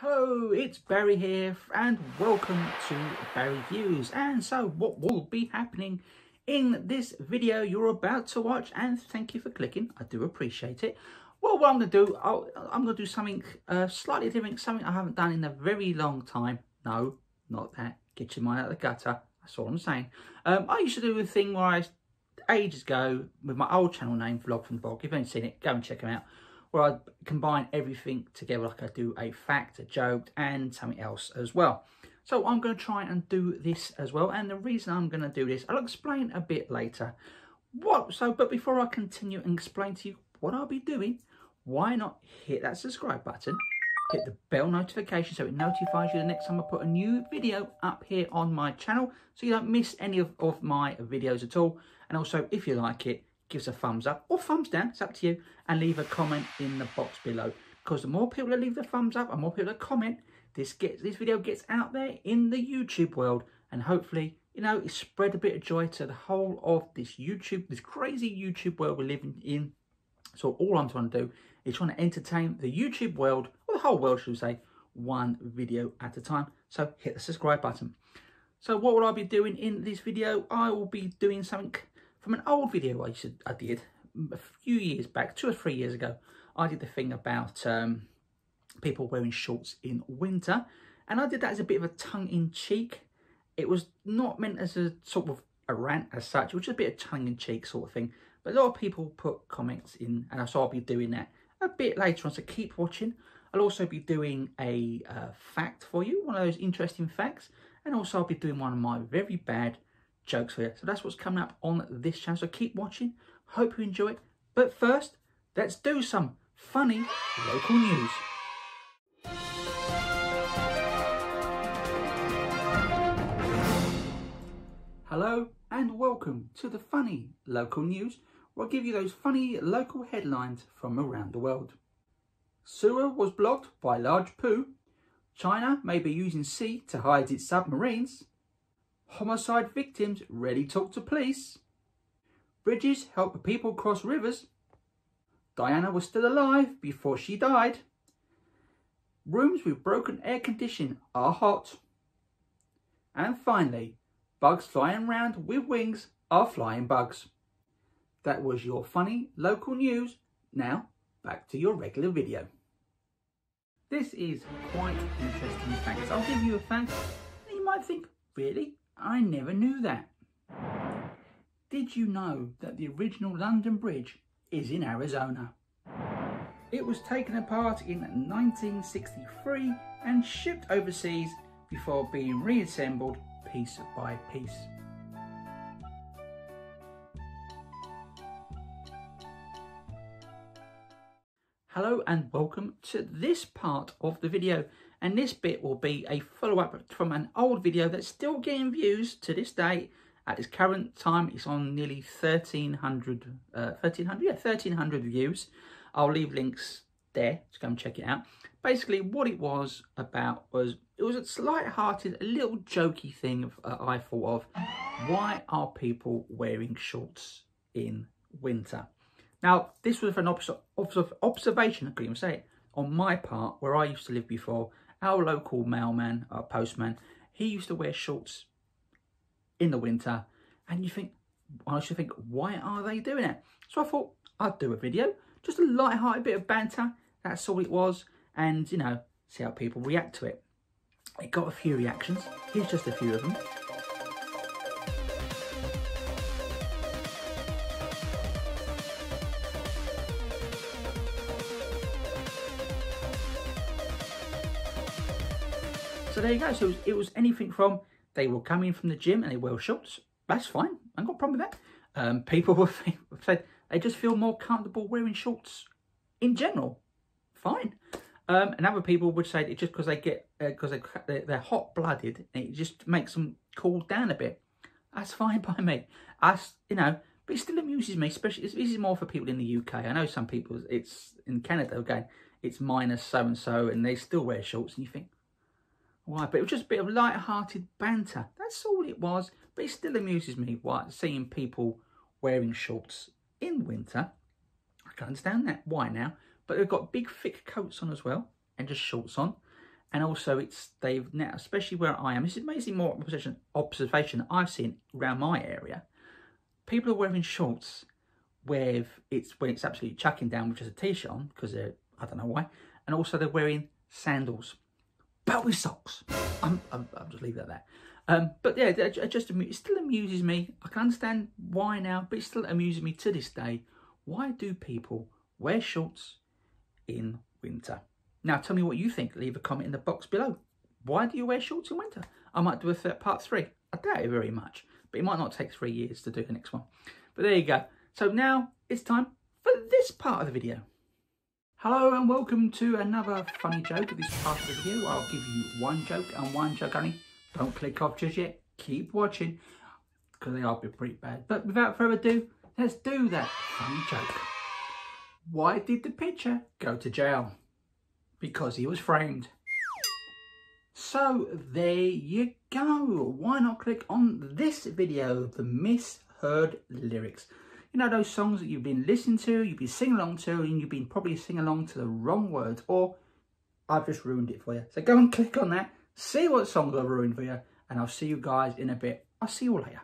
Hello, it's Barry here and welcome to Barry Views. And so what will be happening in this video you're about to watch and thank you for clicking, I do appreciate it. Well, what I'm going to do, i am going to do something uh, slightly different, something I haven't done in a very long time. No, not that. Get your mind out of the gutter. That's all I'm saying. Um, I used to do a thing where I, ages ago, with my old channel name, Vlog from the Bog. If you haven't seen it, go and check them out where I combine everything together like I do a fact, a joke and something else as well. So I'm going to try and do this as well and the reason I'm going to do this I'll explain a bit later. What so but before I continue and explain to you what I'll be doing why not hit that subscribe button hit the bell notification so it notifies you the next time I put a new video up here on my channel so you don't miss any of, of my videos at all and also if you like it give us a thumbs up or thumbs down, it's up to you, and leave a comment in the box below. Because the more people that leave the thumbs up and more people that comment, this gets this video gets out there in the YouTube world and hopefully, you know, it spread a bit of joy to the whole of this YouTube, this crazy YouTube world we're living in. So all I'm trying to do is trying to entertain the YouTube world, or the whole world should we say, one video at a time. So hit the subscribe button. So what will I be doing in this video? I will be doing something from an old video I, to, I did a few years back, two or three years ago, I did the thing about um, people wearing shorts in winter. And I did that as a bit of a tongue-in-cheek. It was not meant as a sort of a rant as such, which is a bit of tongue-in-cheek sort of thing. But a lot of people put comments in, and so I'll be doing that a bit later on, so keep watching. I'll also be doing a uh, fact for you, one of those interesting facts. And also I'll be doing one of my very bad jokes for you. So that's what's coming up on this channel. So keep watching. Hope you enjoy it. But first, let's do some funny local news. Hello and welcome to the funny local news I give you those funny local headlines from around the world. Sewer was blocked by large poo. China may be using sea to hide its submarines. Homicide victims rarely talk to police. Bridges help people cross rivers. Diana was still alive before she died. Rooms with broken air conditioning are hot. And finally, bugs flying around with wings are flying bugs. That was your funny local news. Now, back to your regular video. This is quite interesting facts. I'll give you a fact you might think, really? I never knew that. Did you know that the original London Bridge is in Arizona? It was taken apart in 1963 and shipped overseas before being reassembled piece by piece. Hello and welcome to this part of the video and this bit will be a follow-up from an old video that's still getting views to this day. At this current time it's on nearly 1300 uh, 1300 yeah 1300 views. I'll leave links there to and check it out. Basically what it was about was it was a light-hearted a little jokey thing uh, i thought of why are people wearing shorts in winter? Now this was an obs obs observation i couldn't even say it on my part where i used to live before our local mailman, our postman, he used to wear shorts in the winter. And you think, I should think, why are they doing it? So I thought I'd do a video, just a light-hearted bit of banter. That's all it was. And, you know, see how people react to it. It got a few reactions. Here's just a few of them. So there you go. So it was, it was anything from they will come in from the gym and they wear shorts. That's fine. I have got a problem with that. Um, people will say they just feel more comfortable wearing shorts in general. Fine. Um, and other people would say it's just because they get because uh, they they're hot blooded and it just makes them cool down a bit. That's fine by me. I you know, but it still amuses me. Especially this is more for people in the UK. I know some people it's in Canada again. It's minus so and so, and they still wear shorts, and you think, why, but it was just a bit of light-hearted banter. That's all it was. But it still amuses me why seeing people wearing shorts in winter. I can understand that. Why now? But they've got big thick coats on as well and just shorts on. and also it's they've now, especially where I am, this is basically more observation, observation I've seen around my area. People are wearing shorts with it's when it's absolutely chucking down with just a t-shirt on because they're I don't know why, and also they're wearing sandals, but with socks. I'm, I'm, I'll just leave that. Um, but yeah, it just it still amuses me. I can understand why now, but it still amuses me to this day. Why do people wear shorts in winter? Now, tell me what you think. Leave a comment in the box below. Why do you wear shorts in winter? I might do a third part three. I doubt it very much, but it might not take three years to do the next one. But there you go. So now it's time for this part of the video. Hello and welcome to another funny joke. This part of the video, I'll give you one joke and one joke only. Don't click off just yet. Keep watching because they are pretty bad. But without further ado, let's do that funny joke. Why did the pitcher go to jail? Because he was framed. So there you go. Why not click on this video, the misheard lyrics you know, those songs that you've been listening to, you've been singing along to, and you've been probably singing along to the wrong words, or I've just ruined it for you. So go and click on that, see what songs I've ruined for you, and I'll see you guys in a bit. I'll see you later.